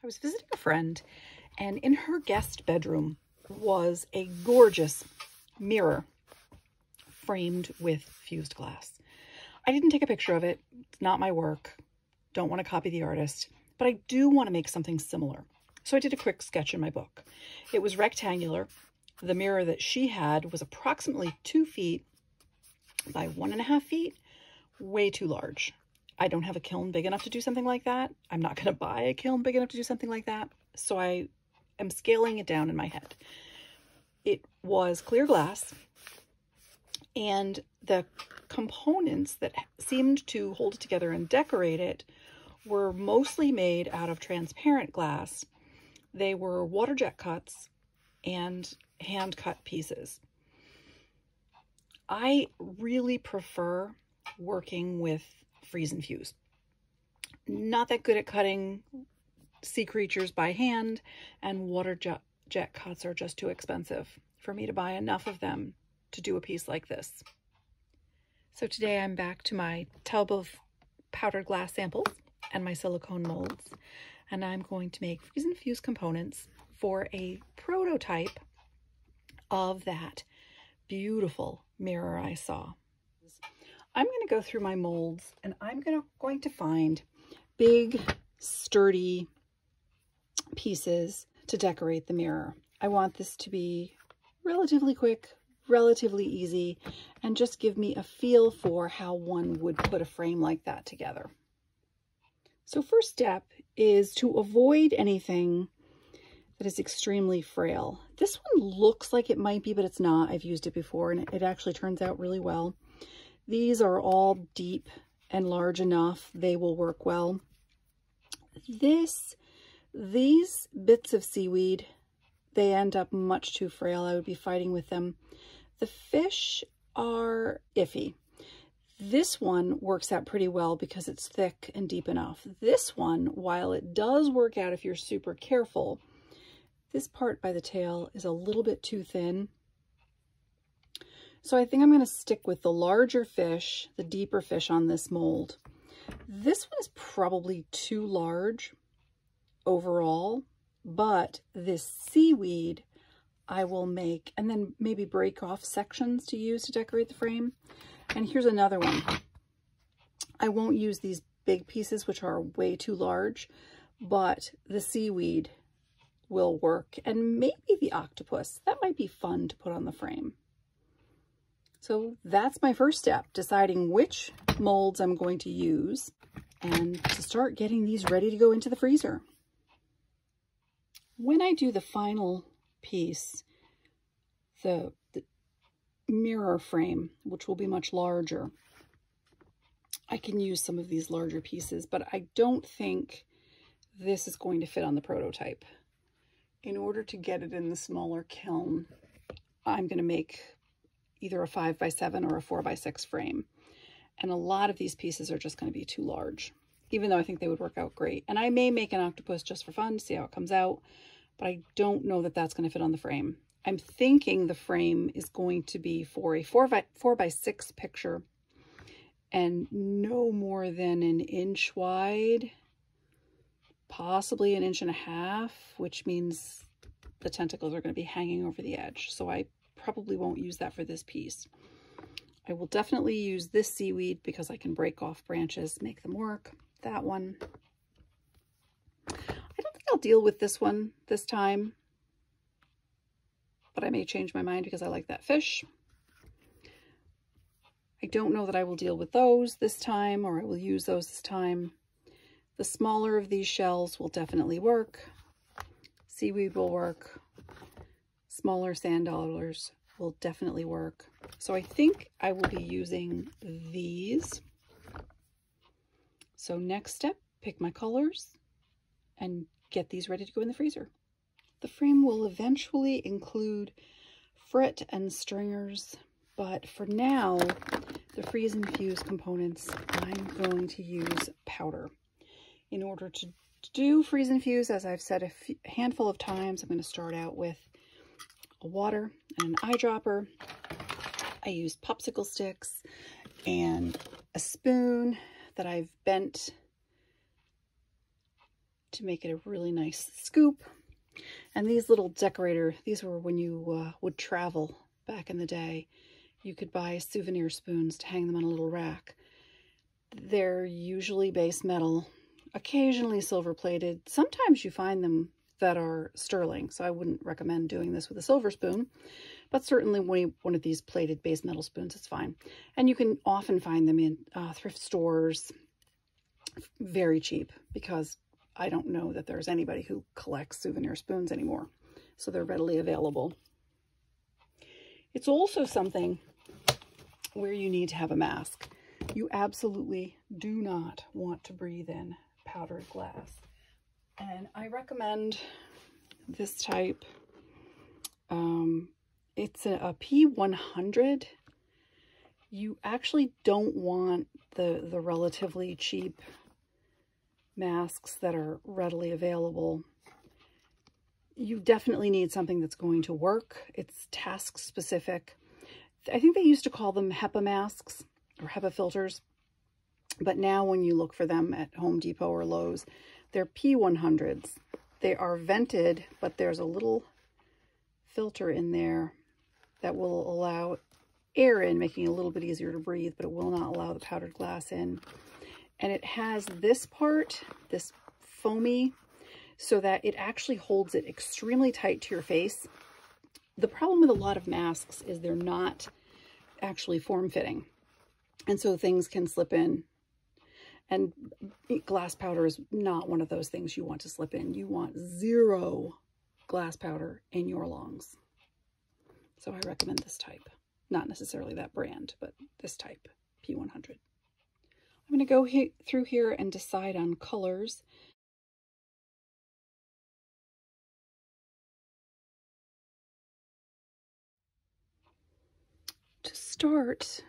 I was visiting a friend and in her guest bedroom was a gorgeous mirror framed with fused glass. I didn't take a picture of it. It's not my work. Don't want to copy the artist, but I do want to make something similar. So I did a quick sketch in my book. It was rectangular. The mirror that she had was approximately two feet by one and a half feet, way too large. I don't have a kiln big enough to do something like that. I'm not going to buy a kiln big enough to do something like that. So I am scaling it down in my head. It was clear glass and the components that seemed to hold it together and decorate it were mostly made out of transparent glass. They were water jet cuts and hand cut pieces. I really prefer working with freeze and fuse. Not that good at cutting sea creatures by hand, and water jet, jet cuts are just too expensive for me to buy enough of them to do a piece like this. So today I'm back to my tub of powdered glass samples and my silicone molds, and I'm going to make freeze and fuse components for a prototype of that beautiful mirror I saw. I'm going to go through my molds and I'm going to, going to find big, sturdy pieces to decorate the mirror. I want this to be relatively quick, relatively easy, and just give me a feel for how one would put a frame like that together. So first step is to avoid anything that is extremely frail. This one looks like it might be, but it's not. I've used it before and it actually turns out really well. These are all deep and large enough. They will work well. This, these bits of seaweed, they end up much too frail. I would be fighting with them. The fish are iffy. This one works out pretty well because it's thick and deep enough. This one, while it does work out if you're super careful, this part by the tail is a little bit too thin. So I think I'm going to stick with the larger fish, the deeper fish on this mold. This one is probably too large overall, but this seaweed I will make and then maybe break off sections to use to decorate the frame. And here's another one. I won't use these big pieces, which are way too large, but the seaweed will work. And maybe the octopus. That might be fun to put on the frame. So that's my first step, deciding which molds I'm going to use and to start getting these ready to go into the freezer. When I do the final piece, the, the mirror frame, which will be much larger, I can use some of these larger pieces, but I don't think this is going to fit on the prototype in order to get it in the smaller kiln, I'm going to make either a 5 by 7 or a 4 by 6 frame. And a lot of these pieces are just going to be too large, even though I think they would work out great. And I may make an octopus just for fun see how it comes out, but I don't know that that's going to fit on the frame. I'm thinking the frame is going to be for a 4 by, 4 by 6 picture and no more than an inch wide possibly an inch and a half, which means the tentacles are going to be hanging over the edge. So I probably won't use that for this piece. I will definitely use this seaweed because I can break off branches, make them work. That one. I don't think I'll deal with this one this time, but I may change my mind because I like that fish. I don't know that I will deal with those this time or I will use those this time. The smaller of these shells will definitely work. Seaweed will work. Smaller sand dollars will definitely work. So I think I will be using these. So next step, pick my colors and get these ready to go in the freezer. The frame will eventually include frit and stringers, but for now, the freeze and fuse components, I'm going to use powder in order to do freeze and fuse, as I've said a handful of times, I'm going to start out with a water and an eyedropper. I use popsicle sticks and a spoon that I've bent to make it a really nice scoop. And these little decorator, these were when you uh, would travel back in the day. You could buy souvenir spoons to hang them on a little rack. They're usually base metal, occasionally silver plated. Sometimes you find them that are sterling, so I wouldn't recommend doing this with a silver spoon, but certainly one of these plated base metal spoons is fine. And you can often find them in uh, thrift stores, very cheap, because I don't know that there's anybody who collects souvenir spoons anymore, so they're readily available. It's also something where you need to have a mask. You absolutely do not want to breathe in powdered glass. And I recommend this type. Um, it's a a P100. You actually don't want the, the relatively cheap masks that are readily available. You definitely need something that's going to work. It's task specific. I think they used to call them HEPA masks or HEPA filters. But now when you look for them at Home Depot or Lowe's, they're P100s. They are vented, but there's a little filter in there that will allow air in, making it a little bit easier to breathe, but it will not allow the powdered glass in. And it has this part, this foamy, so that it actually holds it extremely tight to your face. The problem with a lot of masks is they're not actually form-fitting. And so things can slip in and glass powder is not one of those things you want to slip in. You want zero glass powder in your lungs. So I recommend this type. Not necessarily that brand, but this type, P100. I'm going to go he through here and decide on colors. To start,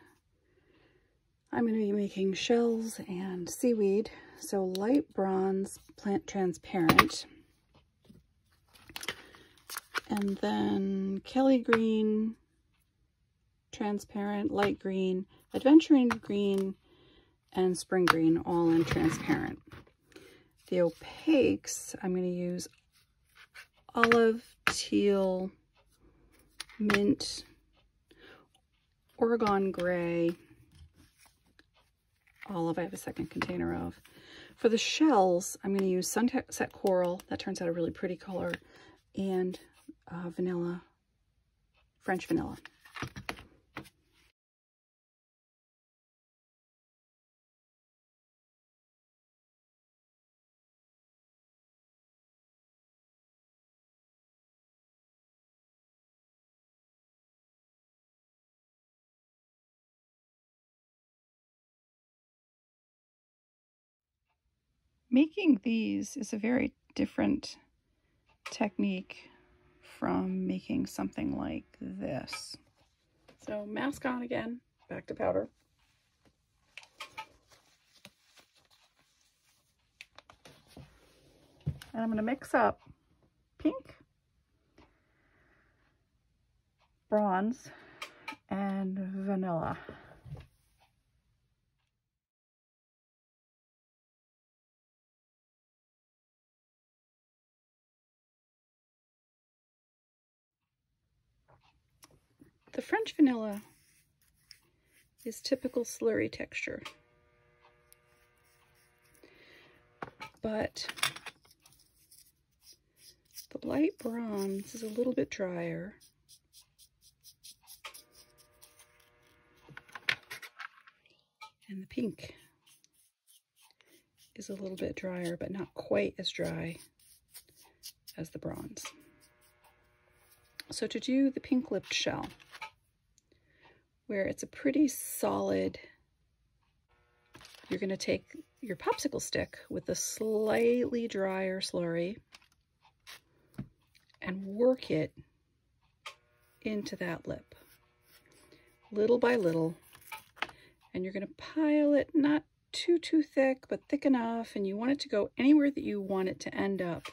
I'm going to be making shells and seaweed. So light bronze, plant transparent. And then Kelly green, transparent, light green, aventurine green, and spring green, all in transparent. The opaques, I'm going to use olive, teal, mint, Oregon gray, olive I have a second container of. For the shells, I'm going to use Sunset Coral. That turns out a really pretty color. And uh, vanilla, French vanilla. Making these is a very different technique from making something like this. So mask on again, back to powder. And I'm going to mix up pink, bronze, and vanilla. The French vanilla is typical slurry texture. But the light bronze is a little bit drier. And the pink is a little bit drier, but not quite as dry as the bronze. So to do the pink lipped shell, where it's a pretty solid, you're to take your popsicle stick with a slightly drier slurry and work it into that lip, little by little. And you're to pile it not too, too thick, but thick enough. And you want it to go anywhere that you want it to end up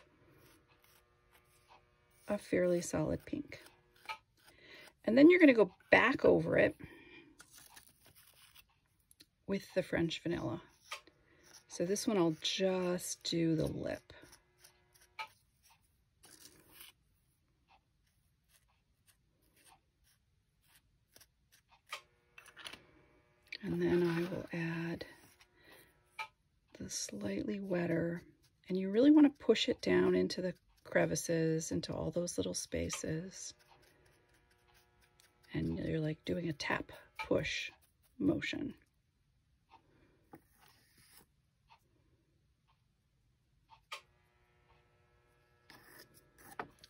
a fairly solid pink. And then you're going to go back over it with the French vanilla. So this one I'll just do the lip. And then I will add the slightly wetter, and you really want to push it down into the crevices, into all those little spaces. Like doing a tap push motion.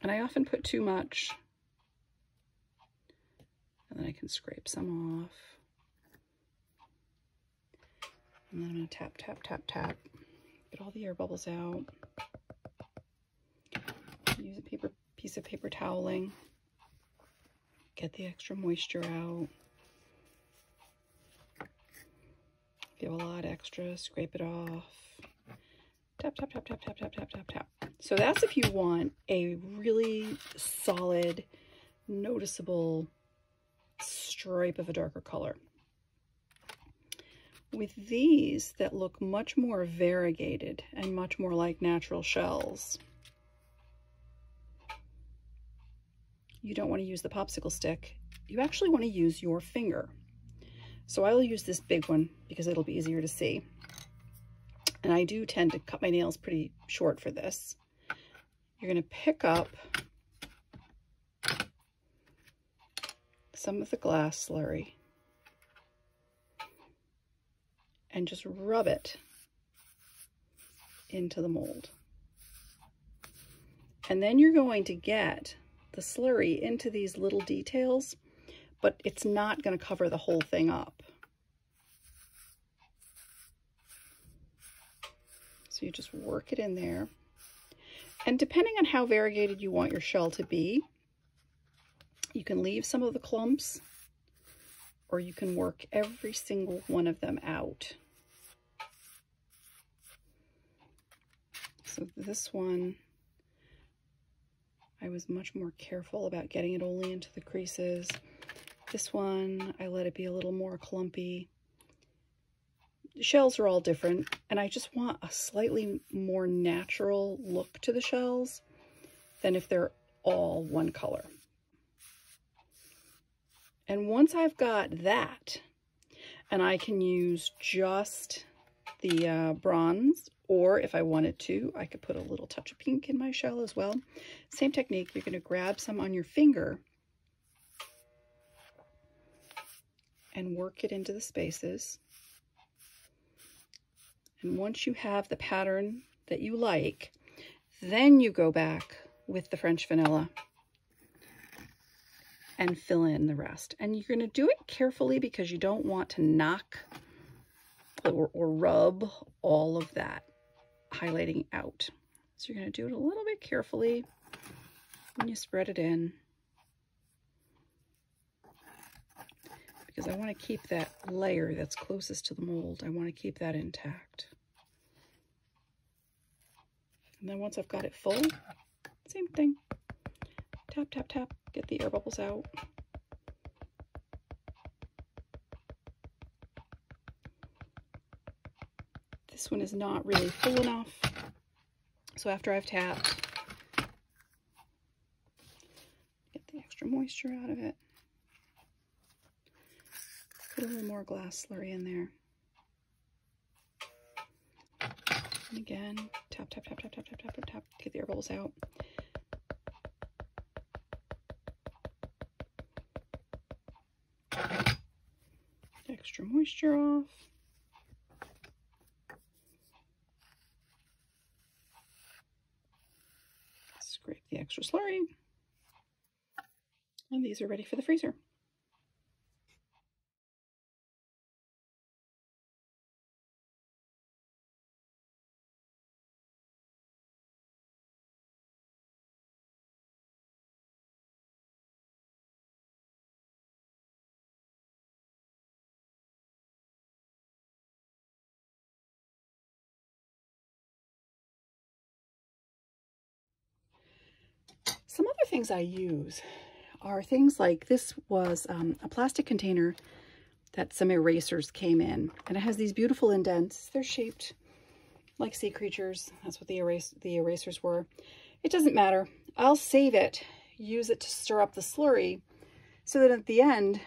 And I often put too much. And then I can scrape some off. And then I'm to tap, tap, tap, tap. Get all the air bubbles out. Use a paper piece of paper toweling. Get the extra moisture out. Have a lot extra, scrape it off. Tap, tap, tap, tap, tap, tap, tap, tap, tap. So that's if you want a really solid, noticeable stripe of a darker color. With these that look much more variegated and much more like natural shells, you don't want to use the popsicle stick. You actually want to use your finger. So I will use this big one because it'll be easier to see. And I do tend to cut my nails pretty short for this. You're going to pick up some of the glass slurry and just rub it into the mold. And then you're going to get the slurry into these little details, but it's not going to cover the whole thing up. So you just work it in there. And depending on how variegated you want your shell to be, you can leave some of the clumps or you can work every single one of them out. So this one, I was much more careful about getting it only into the creases. This one, I let it be a little more clumpy. The shells are all different, and I just want a slightly more natural look to the shells than if they're all one color. And once I've got that, and I can use just the uh, bronze or if I wanted to, I could put a little touch of pink in my shell as well. Same technique, you're gonna grab some on your finger and work it into the spaces. And once you have the pattern that you like, then you go back with the French vanilla and fill in the rest. And you're going to do it carefully because you don't want to knock or, or rub all of that highlighting out. So you're going to do it a little bit carefully when you spread it in. Because I want to keep that layer that's closest to the mold. I want to keep that intact. And then once I've got it full, same thing. Tap, tap, tap, get the air bubbles out. This one is not really full enough. So after I've tapped, get the extra moisture out of it. Put a little more glass slurry in there. And again, tap, tap, tap, tap, tap, tap, tap, tap, tap, get the air bubbles out. Extra moisture off. the extra slurry. And these are ready for the freezer. Some other things I use are things like this was um, a plastic container that some erasers came in and it has these beautiful indents. They're shaped like sea creatures. That's what the, erase the erasers were. It doesn't matter. I'll save it, use it to stir up the slurry so that at the end,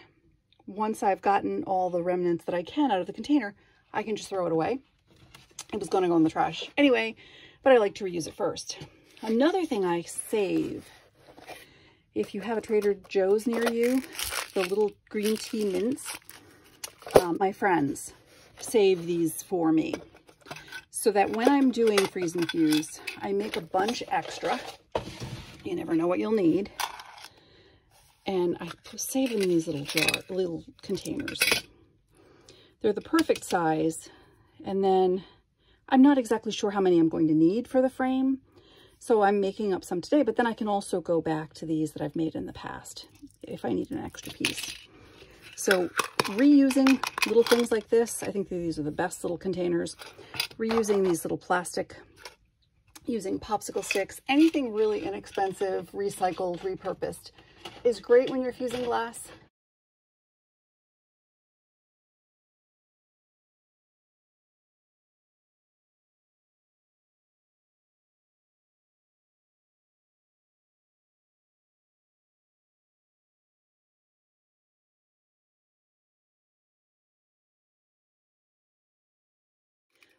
once I've gotten all the remnants that I can out of the container, I can just throw it away. It was going to go in the trash anyway, but I like to reuse it first. Another thing I save, if you have a Trader Joe's near you, the little green tea mints, um, my friends save these for me so that when I'm doing freeze and fuse, I make a bunch extra. You never know what you'll need. And I save them in these little jar, little containers. They're the perfect size. And then I'm not exactly sure how many I'm going to need for the frame. So I'm making up some today, but then I can also go back to these that I've made in the past if I need an extra piece. So reusing little things like this, I think these are the best little containers. Reusing these little plastic, using popsicle sticks, anything really inexpensive, recycled, repurposed is great when you're fusing glass.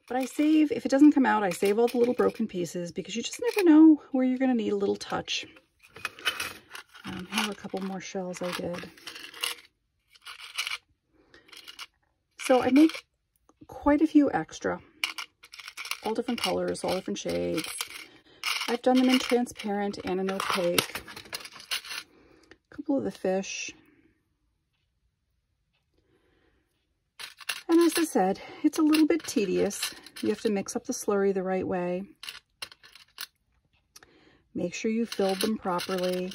But I save, if it doesn't come out, I save all the little broken pieces because you just never know where you're going to need a little touch. Um, have a couple more shells I did. So I make quite a few extra, all different colors, all different shades. I've done them in transparent and in opaque. A couple of the fish. And as I said, it's a little bit tedious. You have to mix up the slurry the right way. Make sure you fill them properly.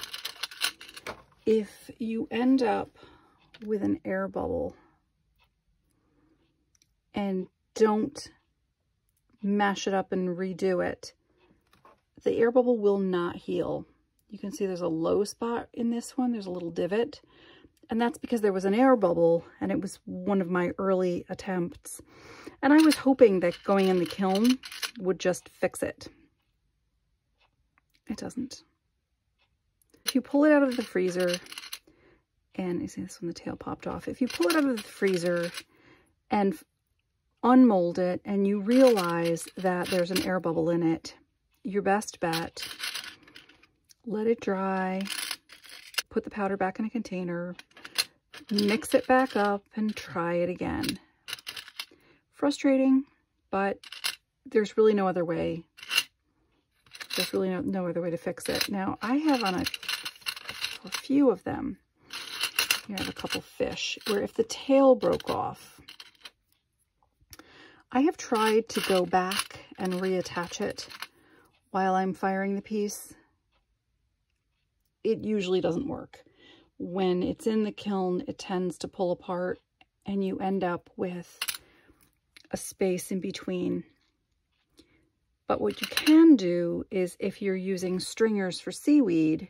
If you end up with an air bubble and don't mash it up and redo it, the air bubble will not heal. You can see there's a low spot in this one. There's a little divot. And that's because there was an air bubble and it was one of my early attempts. And I was hoping that going in the kiln would just fix it. It doesn't. If you pull it out of the freezer, and you see this when the tail popped off. If you pull it out of the freezer and unmold it and you realize that there's an air bubble in it, your best bet, let it dry, put the powder back in a container, mix it back up and try it again. Frustrating, but there's really no other way. There's really no, no other way to fix it. Now, I have on a, a few of them, here I have a couple fish, where if the tail broke off, I have tried to go back and reattach it while I'm firing the piece. It usually doesn't work when it's in the kiln, it tends to pull apart and you end up with a space in between. But what you can do is if you're using stringers for seaweed,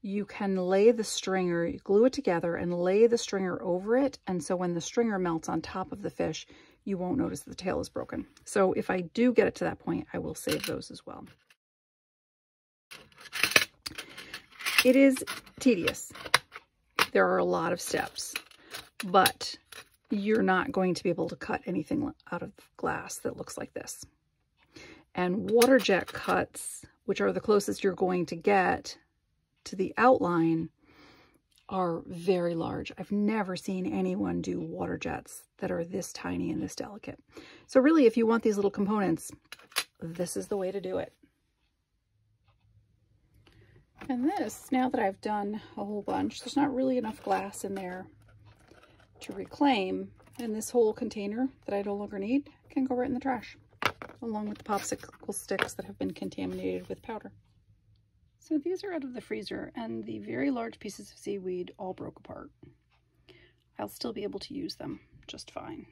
you can lay the stringer, glue it together and lay the stringer over it. And so when the stringer melts on top of the fish, you won't notice the tail is broken. So if I do get it to that point, I will save those as well. It is tedious there are a lot of steps, but you're not going to be able to cut anything out of glass that looks like this. And water jet cuts, which are the closest you're going to get to the outline, are very large. I've never seen anyone do water jets that are this tiny and this delicate. So really, if you want these little components, this is the way to do it. And this, now that I've done a whole bunch, there's not really enough glass in there to reclaim. And this whole container that I no longer need can go right in the trash, along with the popsicle sticks that have been contaminated with powder. So these are out of the freezer, and the very large pieces of seaweed all broke apart. I'll still be able to use them just fine.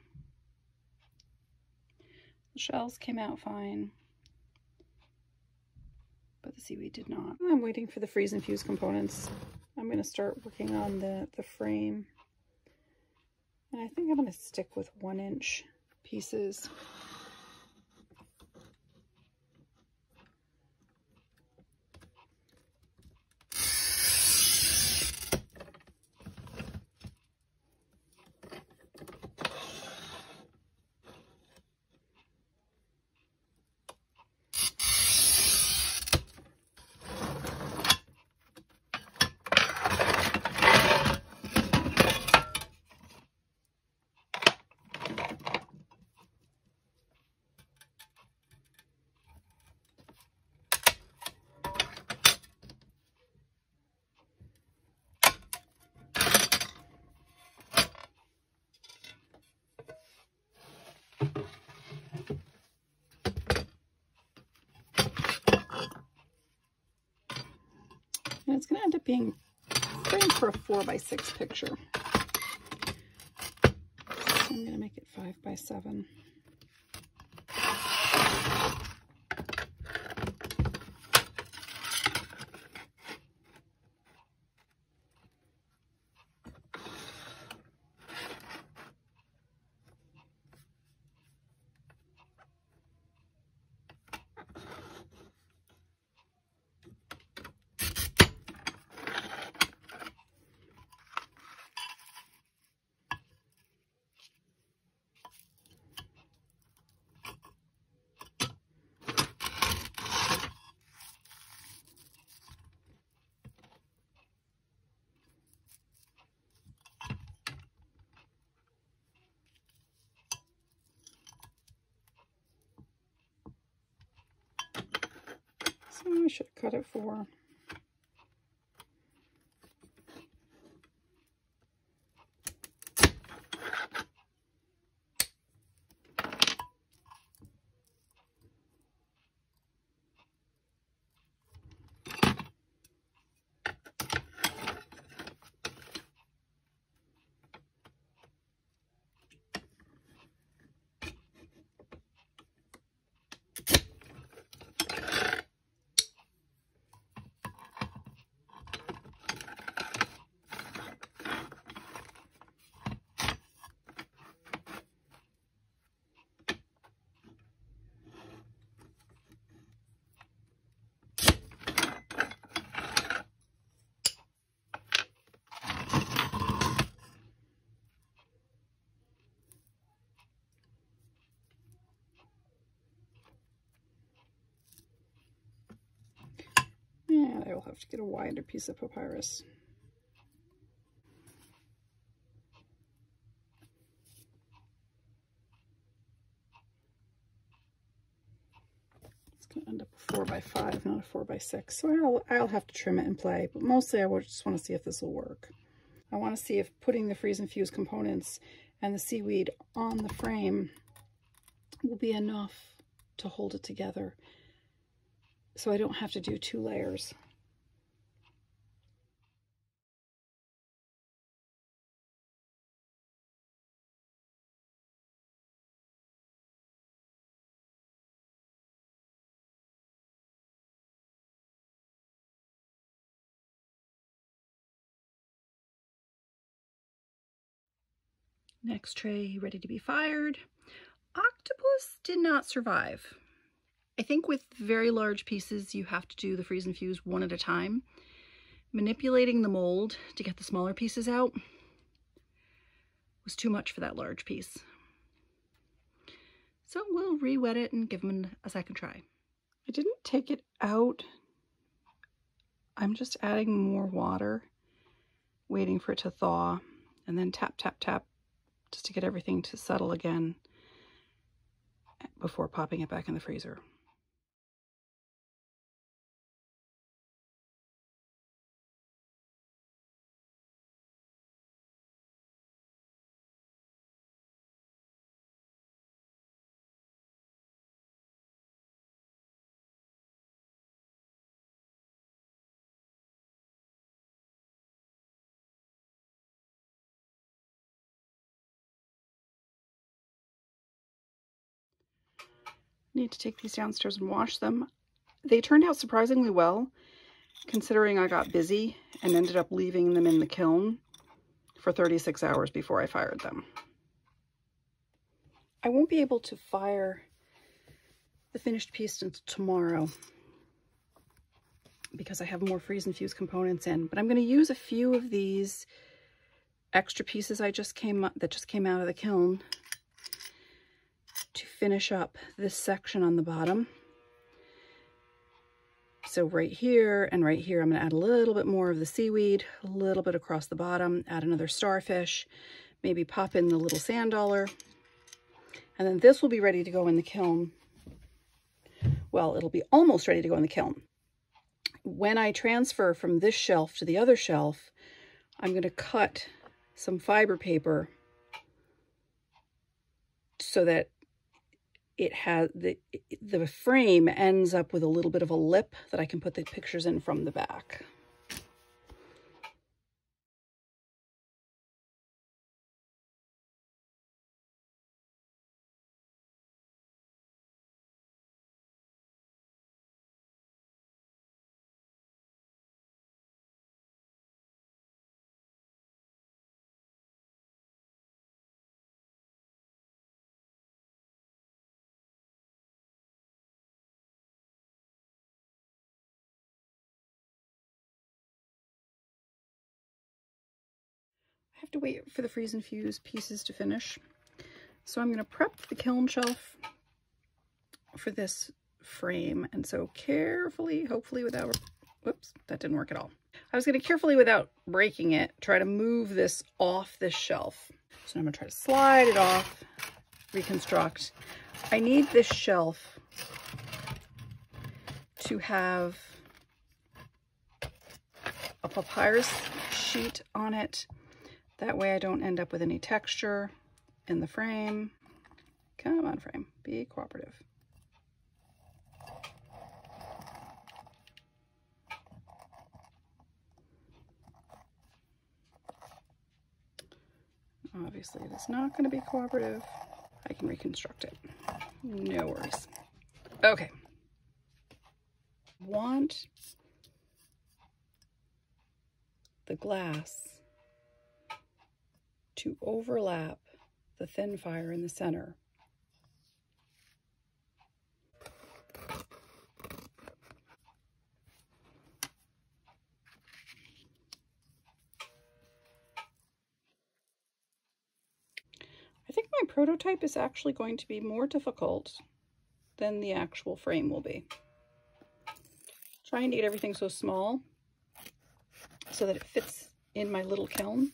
The shells came out fine but the seaweed did not. I'm waiting for the freeze and fuse components. I'm going to start working on the, the frame. And I think I'm going to stick with one inch pieces. Going to end up being framed for a 4 by 6 picture. I'm going to make it 5 by 7. I should have cut it for. Yeah, I will have to get a wider piece of papyrus. It's going to end up a 4 by 5 not a 4 by 6 So I'll, I'll have to trim it and play, but mostly I just want to see if this will work. I want to see if putting the freeze and fuse components and the seaweed on the frame will be enough to hold it together so I don't have to do two layers. Next tray ready to be fired. Octopus did not survive. I think with very large pieces, you have to do the freeze and fuse one at a time. Manipulating the mold to get the smaller pieces out was too much for that large piece. So we'll re-wet it and give them a second try. I didn't take it out. I'm just adding more water, waiting for it to thaw, and then tap, tap, tap, just to get everything to settle again before popping it back in the freezer. Need to take these downstairs and wash them. They turned out surprisingly well, considering I got busy and ended up leaving them in the kiln for 36 hours before I fired them. I won't be able to fire the finished piece until tomorrow because I have more freeze and fuse components in, but I'm going to use a few of these extra pieces I just came that just came out of the kiln to finish up this section on the bottom. So right here and right here, I'm gonna add a little bit more of the seaweed, a little bit across the bottom, add another starfish, maybe pop in the little sand dollar. And then this will be ready to go in the kiln. Well, it'll be almost ready to go in the kiln. When I transfer from this shelf to the other shelf, I'm gonna cut some fiber paper so that it has the the frame ends up with a little bit of a lip that I can put the pictures in from the back. I have to wait for the freeze and fuse pieces to finish. So I'm going to prep the kiln shelf for this frame. And so carefully, hopefully without, whoops, that didn't work at all. I was going to carefully, without breaking it, try to move this off this shelf. So I'm going to try to slide it off, reconstruct. I need this shelf to have a papyrus sheet on it. That way I don't end up with any texture in the frame. Come on, frame. Be cooperative. Obviously, it is not going to be cooperative. I can reconstruct it. No worries. Okay. Want the glass to overlap the ThinFire in the center. I think my prototype is actually going to be more difficult than the actual frame will be. Trying to get everything so small so that it fits in my little kiln.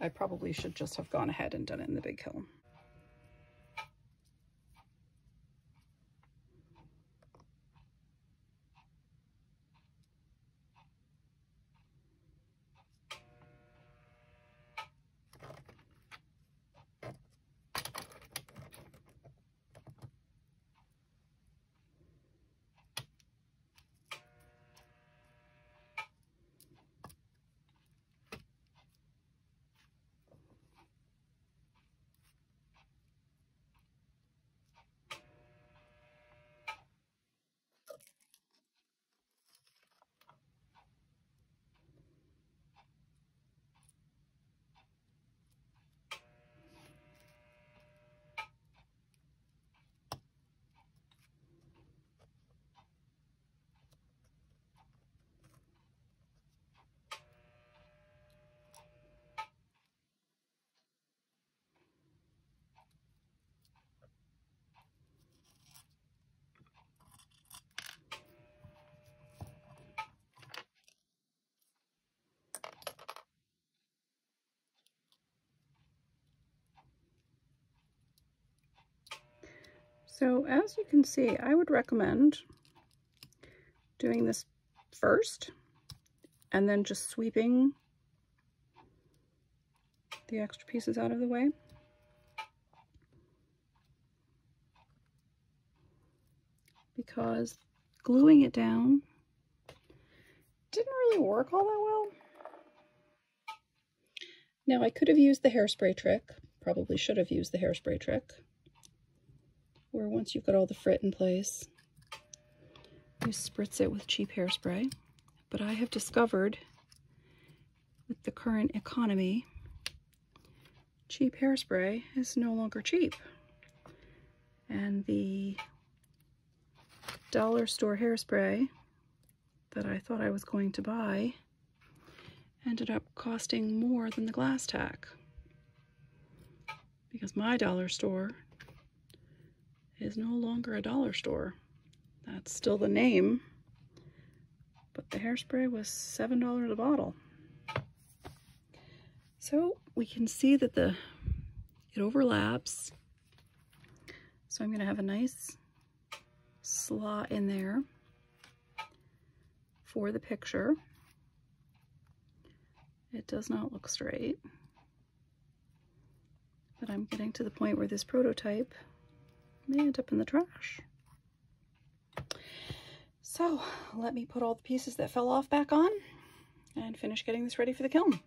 I probably should just have gone ahead and done it in the big kiln. So as you can see, I would recommend doing this first and then just sweeping the extra pieces out of the way. Because gluing it down didn't really work all that well. Now I could have used the hairspray trick, probably should have used the hairspray trick where once you've got all the frit in place, you spritz it with cheap hairspray. But I have discovered with the current economy, cheap hairspray is no longer cheap. And the dollar store hairspray that I thought I was going to buy ended up costing more than the GlasTac because my dollar store is no longer a dollar store. That's still the name, but the hairspray was $7 a bottle. So we can see that the it overlaps. So I'm going to have a nice slot in there for the picture. It does not look straight, but I'm getting to the point where this prototype may end up in the trash. So let me put all the pieces that fell off back on and finish getting this ready for the kiln.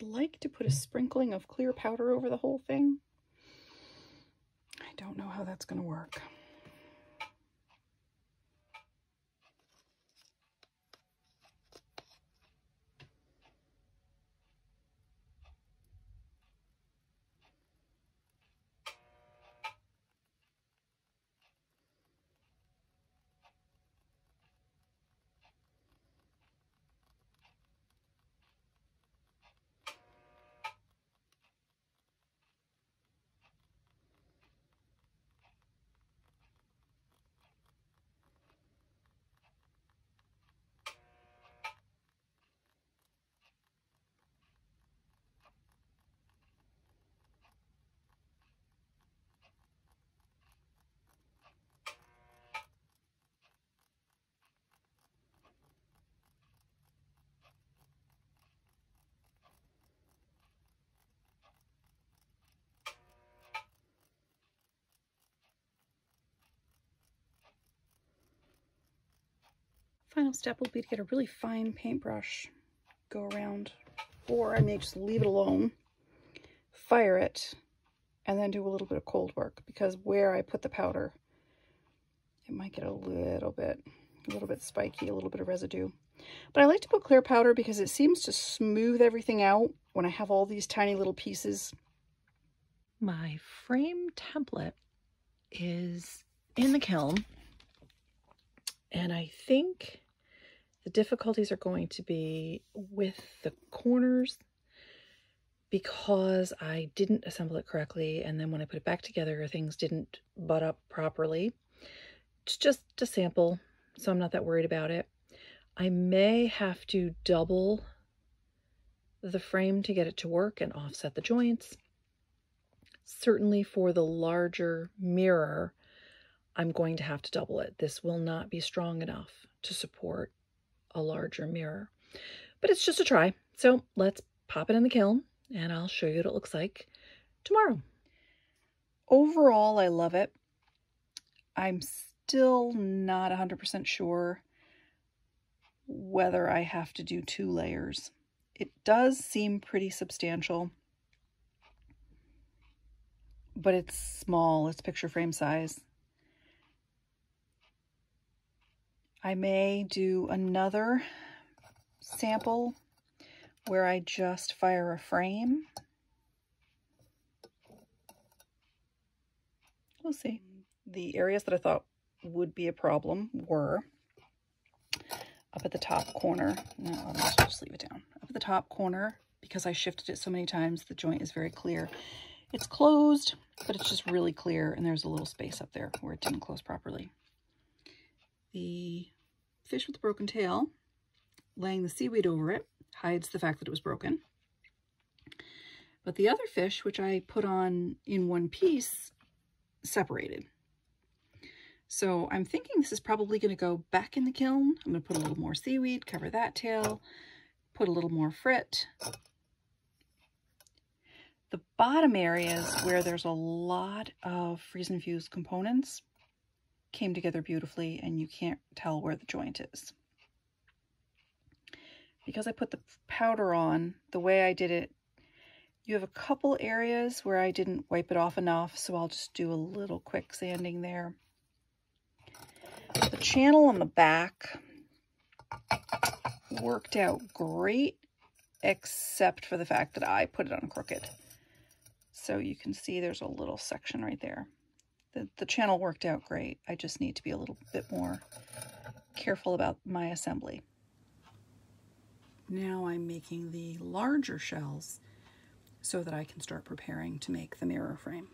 Would like to put a sprinkling of clear powder over the whole thing. I don't know how that's going to work. Final step will be to get a really fine paintbrush, go around, or I may just leave it alone, fire it, and then do a little bit of cold work because where I put the powder, it might get a little bit, a little bit spiky, a little bit of residue. But I like to put clear powder because it seems to smooth everything out when I have all these tiny little pieces. My frame template is in the kiln and I think the difficulties are going to be with the corners because I didn't assemble it correctly. And then when I put it back together, things didn't butt up properly. It's just a sample, so I'm not that worried about it. I may have to double the frame to get it to work and offset the joints. Certainly for the larger mirror, I'm going to have to double it. This will not be strong enough to support a larger mirror. But it's just a try. So let's pop it in the kiln and I'll show you what it looks like tomorrow. Overall, I love it. I'm still not 100% sure whether I have to do two layers. It does seem pretty substantial, but it's small. It's picture frame size. I may do another sample where I just fire a frame. We'll see. The areas that I thought would be a problem were up at the top corner. No, I'll just leave it down. Up at the top corner, because I shifted it so many times, the joint is very clear. It's closed, but it's just really clear, and there's a little space up there where it didn't close properly the fish with the broken tail, laying the seaweed over it, hides the fact that it was broken. But the other fish, which I put on in one piece, separated. So I'm thinking this is probably going to go back in the kiln. I'm going to put a little more seaweed, cover that tail, put a little more frit. The bottom areas where there's a lot of freeze and fuse components, came together beautifully and you can't tell where the joint is. Because I put the powder on, the way I did it, you have a couple areas where I didn't wipe it off enough, so I'll just do a little quick sanding there. The channel on the back worked out great, except for the fact that I put it on crooked. So you can see there's a little section right there the, the channel worked out great. I just need to be a little bit more careful about my assembly. Now I'm making the larger shells so that I can start preparing to make the mirror frame.